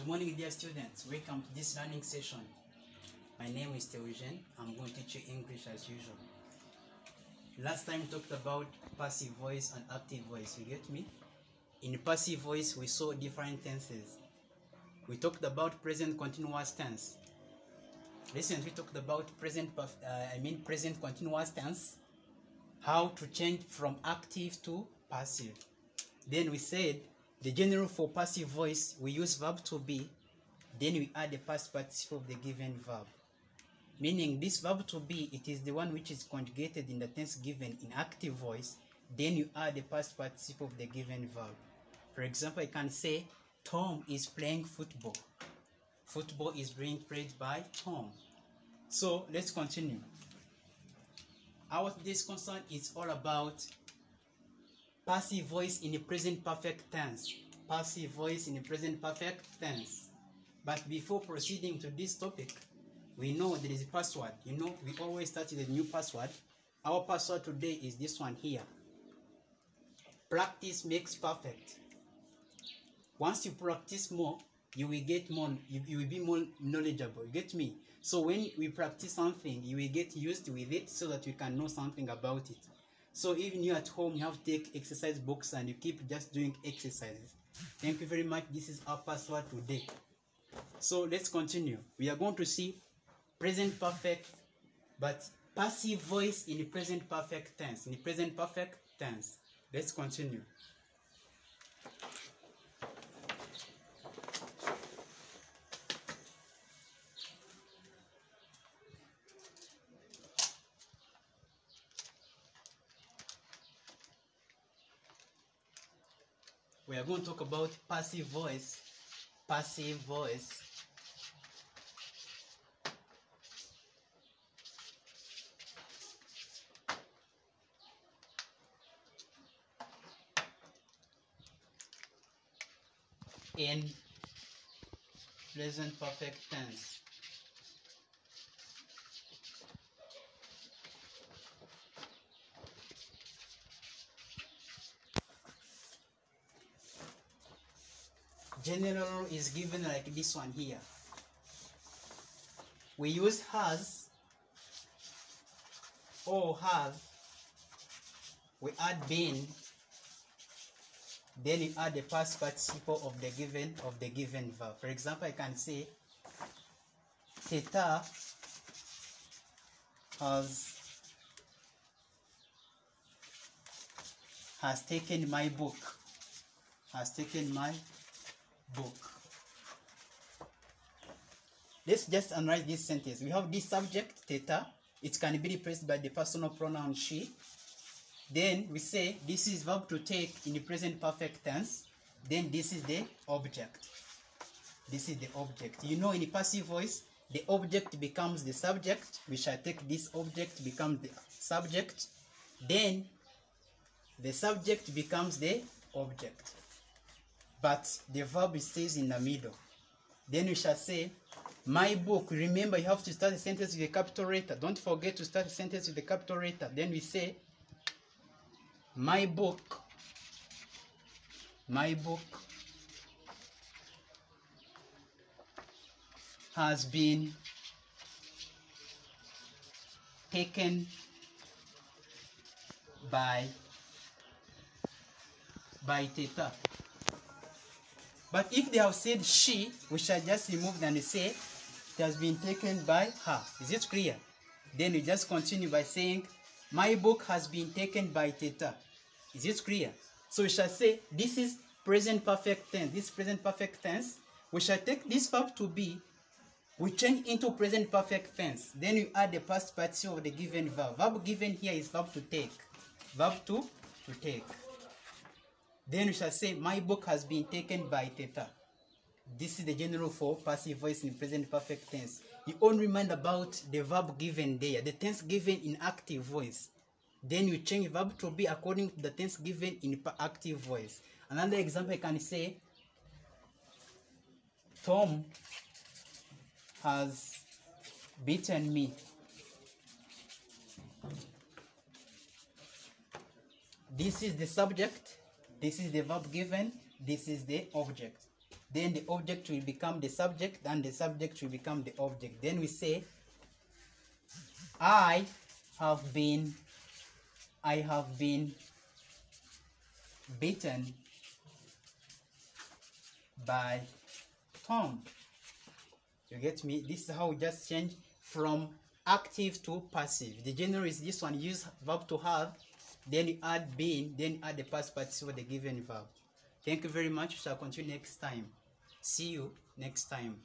Good morning, dear students. Welcome to this learning session. My name is Theogen. I'm going to teach you English as usual. Last time we talked about passive voice and active voice. You get me? In passive voice, we saw different tenses. We talked about present continuous tense. Recently, we talked about present. Uh, I mean present continuous tense. How to change from active to passive. Then we said the general for passive voice, we use verb to be, then we add the past participle of the given verb. Meaning this verb to be, it is the one which is conjugated in the tense given in active voice, then you add the past participle of the given verb. For example, I can say, Tom is playing football. Football is being played by Tom. So let's continue. Our today's concern is all about passive voice in the present perfect tense. Passive voice in the present perfect tense. But before proceeding to this topic, we know there is a password. You know, we always start with a new password. Our password today is this one here. Practice makes perfect. Once you practice more, you will get more, you, you will be more knowledgeable. You get me? So when we practice something, you will get used with it so that you can know something about it. So even you at home, you have to take exercise books and you keep just doing exercises. Thank you very much. This is our password today. So let's continue. We are going to see present perfect, but passive voice in the present perfect tense. In the present perfect tense. Let's continue. We are going to talk about passive voice. Passive voice. in present perfect tense. General is given like this one here. We use has or have. We add been then you add the past participle of the given of the given verb. For example, I can say Teta has has taken my book. Has taken my book. Let's just analyze this sentence. We have this subject, Teta. It can be replaced by the personal pronoun she. Then we say this is verb to take in the present perfect tense. Then this is the object. This is the object. You know, in the passive voice, the object becomes the subject. We shall take this object becomes the subject. Then the subject becomes the object. But the verb stays in the middle. Then we shall say, my book. Remember, you have to start the sentence with a capital letter. Don't forget to start the sentence with a capital letter. Then we say, my book my book has been taken by by Teta. But if they have said she, we shall just remove and say it has been taken by her. Is it clear? Then we just continue by saying my book has been taken by Teta. Is it clear? So we shall say this is present perfect tense. This present perfect tense. We shall take this verb to be. We change into present perfect tense. Then we add the past participle of the given verb. Verb given here is verb to take. Verb to to take. Then we shall say my book has been taken by Teta. This is the general for passive voice in present perfect tense. You only remind about the verb given there, the tense given in active voice. Then you change verb to be according to the tense given in active voice. Another example I can say Tom has beaten me. This is the subject, this is the verb given, this is the object. then the object will become the subject and the subject will become the object. Then we say i have been i have been beaten by tom. You get me? This is how we just change from active to passive. The general is this one. Use verb to have then you add being then add the past participle the given verb thank you very much. Shall continue next time. See you next time